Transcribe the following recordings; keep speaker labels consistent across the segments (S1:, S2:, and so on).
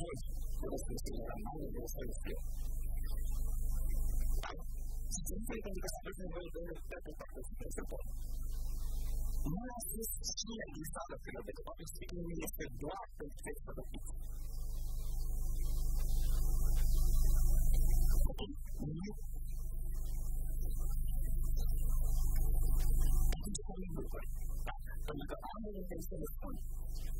S1: voice. You're listening to me right now, you're going to say this to me. Now, since we've been discussing the role of the Holy Spirit, I think that this is simple. When I was just seeing these other people, they were speaking to me as the God they take for the people. Okay, now, I'm going to tell you a little bit. Now, I'm going to tell you a little bit.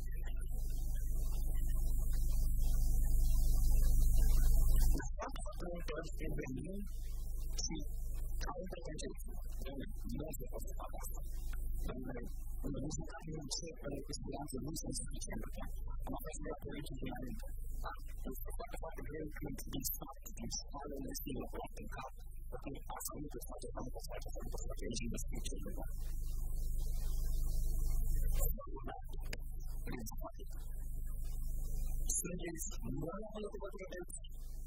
S1: Deutsch in Berlin, die kaum bekannt Nase auf der Abwasser. Und wir müssen keine Zeit bei der Diskussion für uns ins System bekommen. Aber das wäre politisch in einem Verfahren könnte, die Stadt, die Stadt und das Ding auf dem Kopf, da kann ich fast mit der Seite von der Seite von der Strategie das Ding zu tun. Sundays, more on the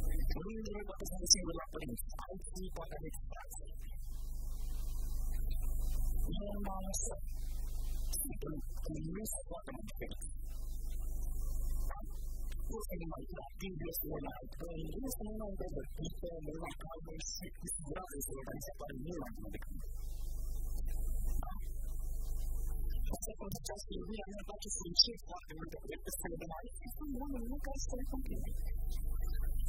S1: Believe me, what does he will not believe. I believe what I expect. No man said, people believe what I expect. Listen, my God, do this or not. When you say no, there's a people, they're not God, they're sick, this is what is there, that's what I knew I'm going to come. second adjusting we are not about to see shift after the greatest of the night. If someone will look us so completely.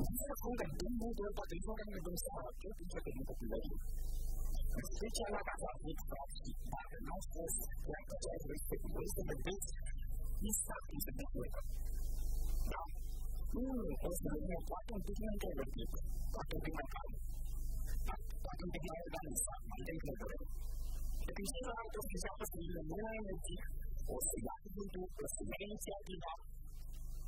S1: Una muy buena persona me pensaba, yo pienso que no te Escucha la casa de para no ser la cosa de este como este me ves, quizá que se me No, uno es la misma cuatro en tu mente de ti, cuatro en la cama, cuatro en la danza, mantén que lo veo. El principio de la autoridad es la nueva energía, o sea, la juventud, la experiencia y la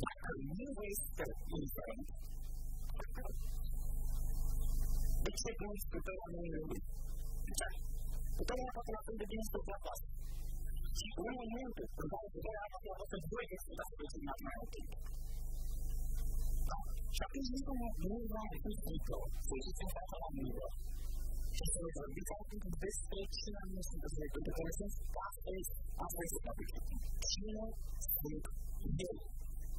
S1: that are new ways to influence. The signals that they want to move. But they want to have nothing to do with we move it, we're going to out of what we're doing is is not new so you think that's all new world. Just so we're resulting to this stage to them, because we're good divorces, of everything.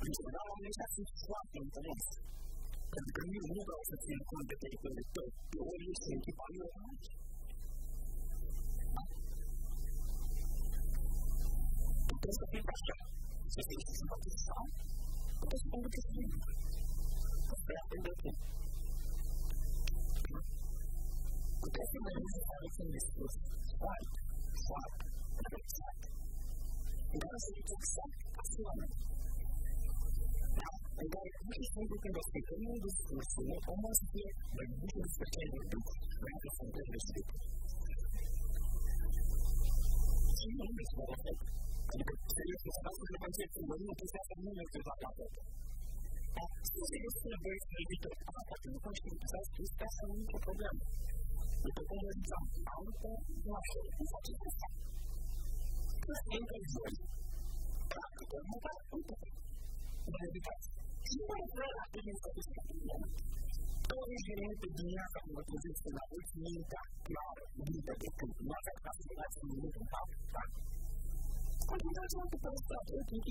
S1: And you don't want to use that thing to swap them with the mouse. And the community doesn't see it hard to take them with both. You always think you buy your own mouse. Stop. Because the feedback show, if you think it's important to swap, because it's important to move, that's the last thing they do. Stop. Because you know that all you can use is swap, swap, and Egal wie ich versuche, das Begründung des Kurses anders wird, weil die das Verkehr durch, wenn das von der Liste Şimdi onu düşünüyorum. Hani söylüyorsunuz, nasıl bir bence kullanım yapacak, bunu yapacak yapacak. Siz üstüne böyle söyleyecek, ama bakın bu konuştuğum güzel, biz de sanırım ki problem. Bu da onların canlı, Avrupa, Rusya, Rusya, Rusya. Bu identitas. Cuma adalah ini satu satunya originalmente dinasa como presença na de muito eu tenho que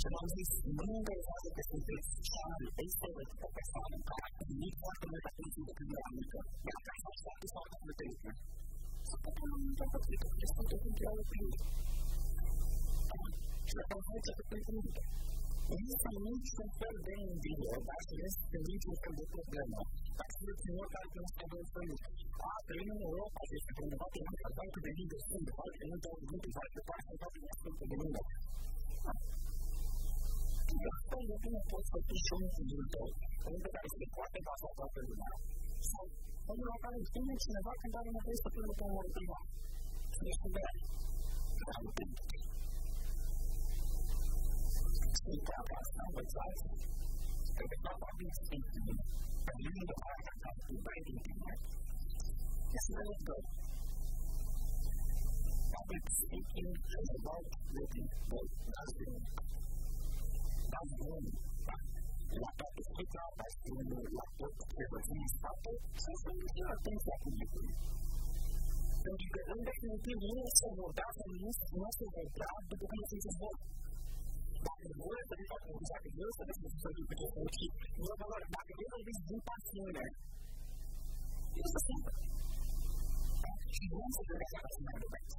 S1: Și am zis, nu mă interesează că sunteți cea mai este o persoană care a primit foarte mult atenție de când era mică. Iar ca să-și facă sau de plătărică. Să poate nu mă întreabă că trebuie să te duc la opinii. Și la conferință de plătărică. Nu este un niciun fel de învie, dar nu este niciun fel de problemă. Dar să nu o care nu este de nu A trăit în Europa și este promovat în Europa, dar cât de bine de sunt, foarte multe lucruri, foarte parte, foarte multe lucruri de lume. They're looking at what's the insurance can do though. And they've got to see what they got that So, when you're going to finish about and the place, the people can work on that. So, you can get Speak out that language like it's not what we speak to you. But you need to have that type of writing in there. It's really good. Public speaking is about making both nothing también la participa haciendo la terrorista se sometió a esa película. Pero que en definitiva esa abordaje no se vendrá de lo que se hizo. Porque no es verdad que los apellidos de los políticos de aquí, no van a dar que no les gusta hacer. Eso es cierto. Y no se debe hacer nada de eso.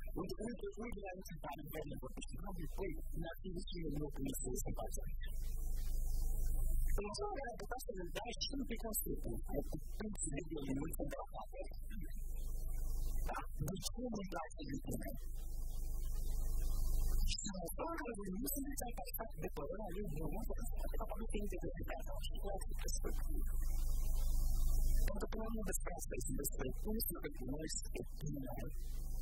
S1: We can anche quelli che hanno imparato bene perché se non vi poi una divisione non come se si faccia. Pensavo che la proposta del Daesh We ti consente, è il principio di non sembrare fatto. Ma diciamo il Daesh di come? Sono solo le misure che hai passato per corona lì in un modo che si fa come tende che si perde, ci vuole che si perspectiva. Quando parliamo di spazio, si vede il punto che noi stiamo